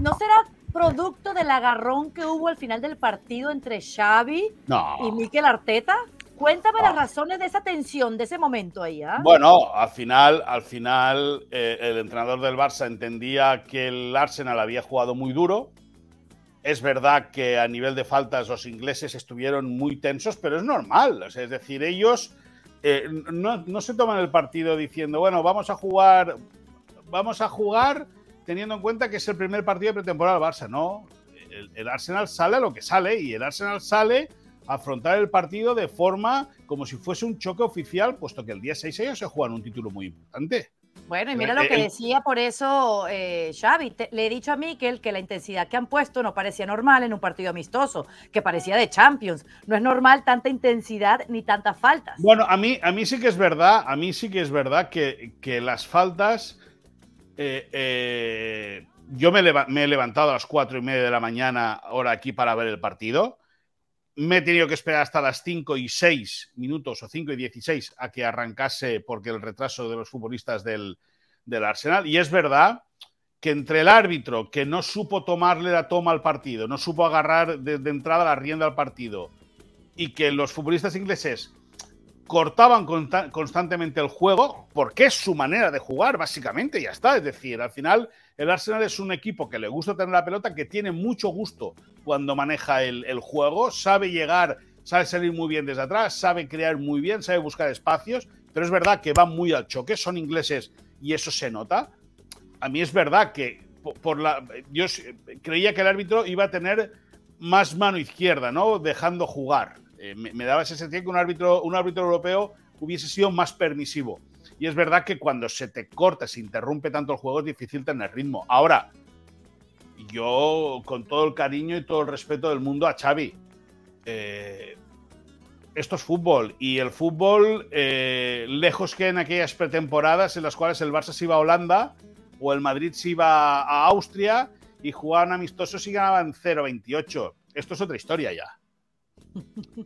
¿no será producto del agarrón que hubo al final del partido entre Xavi y Mikel Arteta? Cuéntame las razones de esa tensión, de ese momento ahí. ¿ah? Bueno, al final, al final eh, el entrenador del Barça entendía que el Arsenal había jugado muy duro. Es verdad que a nivel de faltas los ingleses estuvieron muy tensos, pero es normal. es decir, ellos eh, no, no, se toman el partido diciendo, bueno, vamos a jugar, vamos a jugar teniendo en cuenta que es el primer partido de pretemporada del Barça. No, el, el Arsenal sale a lo que sale y el Arsenal sale afrontar el partido de forma como si fuese un choque oficial, puesto que el día 6 ellos se juegan un título muy importante. Bueno, y mira lo que decía por eso eh, Xavi. le he dicho a Mikel que la intensidad que han puesto no parecía normal en un partido amistoso, que parecía de Champions. No es normal tanta intensidad ni tantas faltas. Bueno, a mí, a mí sí que es verdad, a mí sí que es verdad que, que las faltas. Eh, eh, yo me, he levantado a las cuatro y media de la mañana, ahora aquí, para ver el partido me he tenido que esperar hasta las 5 y 6 minutos o 5 y 16 a que arrancase porque el retraso de los futbolistas del, Arsenal. Y es verdad que entre el árbitro que no supo tomarle la toma al partido, no supo agarrar de, entrada la rienda al partido, y que los futbolistas ingleses cortaban constantemente el juego, porque es su manera de jugar, básicamente, ya está. Es decir, al final el Arsenal es un equipo que le gusta tener la pelota, que tiene mucho gusto cuando maneja el, juego, sabe llegar, sabe salir muy bien desde atrás, sabe crear muy bien, sabe buscar espacios, pero es verdad que van muy al choque, son ingleses y eso se nota. A mí es verdad que por la, yo creía que el árbitro iba a tener más mano izquierda, ¿no? Dejando jugar. Eh, me, me, daba esa sensación que un árbitro, un árbitro europeo hubiese sido más permisivo. Y es verdad que cuando se te corta, se interrumpe tanto el juego, es difícil tener ritmo. Ahora, yo con todo el cariño y todo el respeto del mundo a Xavi, eh, esto es fútbol. Y el fútbol, eh, lejos que en aquellas pretemporadas en las cuales el Barça se iba a Holanda o el Madrid se iba a Austria y jugaban amistosos y ganaban 0-28. Esto es otra historia ya.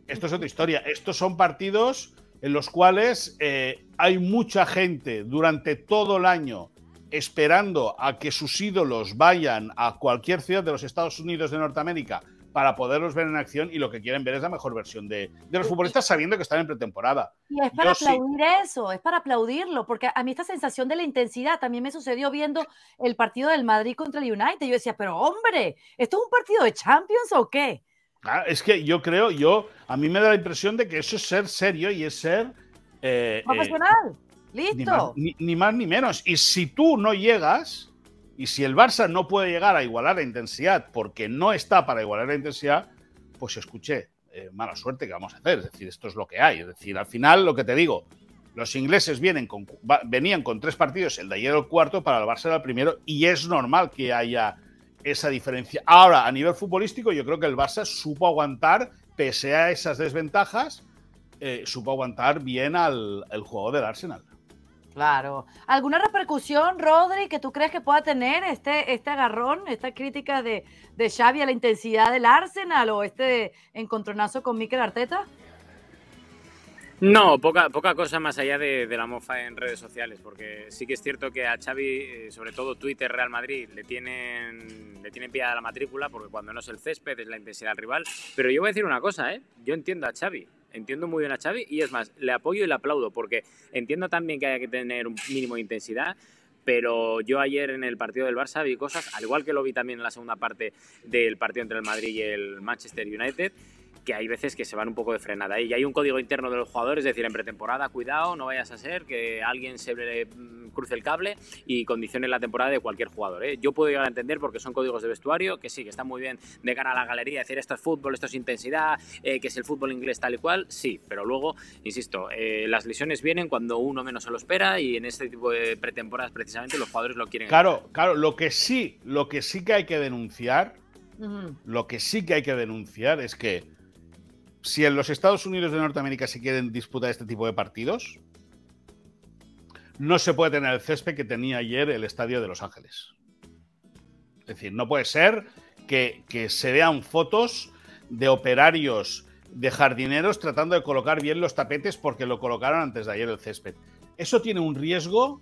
Esto es otra historia. Estos son partidos en los cuales eh, hay mucha gente durante todo el año esperando a que sus ídolos vayan a cualquier ciudad de los Estados Unidos de Norteamérica para poderlos ver en acción y lo que quieren ver es la mejor versión de, los futbolistas sabiendo que están en pretemporada. Y es para aplaudir eso, es para aplaudirlo, porque a mí esta sensación de la intensidad también me sucedió viendo el partido del Madrid contra el United. Yo decía, pero hombre, ¿esto es un partido de Champions o qué? Ah, es que yo creo, yo, a mí me da la impresión de que eso es ser serio y es ser... Eh, eh, Profesional, listo. Ni más, ni, menos. Y si tú no llegas, y si el Barça no puede llegar a igualar la intensidad porque no está para igualar la intensidad, pues escuché, eh, mala suerte que vamos a hacer. Es decir, esto es lo que hay. Es decir, al final, lo que te digo, los ingleses vienen con, venían con tres partidos, el de ayer el cuarto, para el Barça era el primero, y es normal que haya esa diferencia. Ahora, a nivel futbolístico, yo creo que el Barça supo aguantar, pese a esas desventajas, eh, supo aguantar bien al el juego del Arsenal. Claro. ¿Alguna repercusión, Rodri, que tú crees que pueda tener este, este agarrón, esta crítica de, de Xavi a la intensidad del Arsenal o este encontronazo con Mikel Arteta? No, poca, poca cosa más allá de, la mofa en redes sociales, porque sí que es cierto que a Xavi, eh, sobre todo Twitter, Real Madrid, le tienen, le tienen pillada la matrícula, porque cuando no es el césped es la intensidad rival. Pero yo voy a decir una cosa, ¿eh? yo entiendo a Xavi, entiendo muy bien a Xavi, y es más, le apoyo y le aplaudo, porque entiendo también que hay que tener un mínimo de intensidad, pero yo ayer en el partido del Barça vi cosas, al igual que lo vi también en la segunda parte del partido entre el Madrid y el Manchester United, que hay veces que se van un poco de frenada. Y hay un código interno de los jugadores, es decir, en pretemporada, cuidado, no vayas a ser que alguien se mm, cruce el cable y condicione la temporada de cualquier jugador. ¿eh? Yo puedo llegar a entender porque son códigos de vestuario, que sí, que está muy bien de cara a la galería, decir esto es fútbol, esto es intensidad, eh, que es el fútbol inglés tal y cual, sí, pero luego, insisto, eh, las lesiones vienen cuando uno menos se lo espera y en este tipo de pretemporadas precisamente los jugadores lo quieren. Claro, claro, lo que sí, lo que sí que hay que denunciar, lo que sí que hay que denunciar es que si en los Estados Unidos de Norteamérica se quieren disputar este tipo de partidos, no se puede tener el césped que tenía ayer el Estadio de Los Ángeles. Es decir, no puede ser que, se vean fotos de operarios, de jardineros tratando de colocar bien los tapetes porque lo colocaron antes de ayer el césped. Eso tiene un riesgo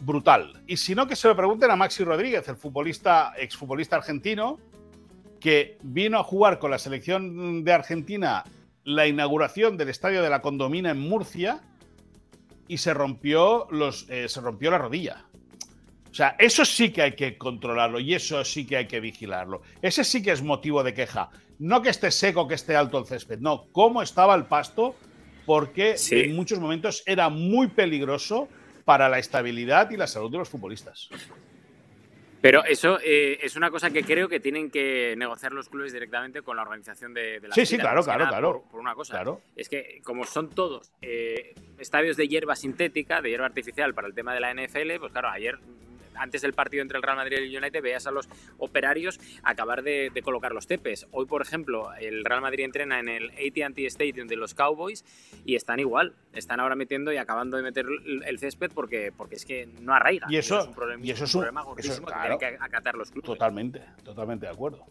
brutal. Y si no, que se lo pregunten a Maxi Rodríguez, el futbolista, exfutbolista argentino, que vino a jugar con la selección de Argentina la inauguración del estadio de la Condomina en Murcia y se rompió, los, eh, se rompió la rodilla. O sea, eso sí que hay que controlarlo y eso sí que hay que vigilarlo. Ese sí que es motivo de queja. No que esté seco, que esté alto el césped, no, cómo estaba el pasto, porque en muchos momentos era muy peligroso para la estabilidad y la salud de los futbolistas. Pero eso eh, es una cosa que creo que tienen que negociar los clubes directamente con la organización de, la Sí, sí, claro, claro, claro. Por, una cosa. Es que como son todos eh, estadios de hierba sintética, de hierba artificial para el tema de la NFL, pues claro, ayer antes del partido entre el Real Madrid y el United veías a los operarios acabar de, colocar los tepes. Hoy, por ejemplo, el Real Madrid entrena en el AT&T Stadium de los Cowboys y están igual. Están ahora metiendo y acabando de meter el césped porque, porque es que no arraiga. Y eso, es un problema, y eso es un, problema que tienen que acatar los clubes. Totalmente, totalmente de acuerdo.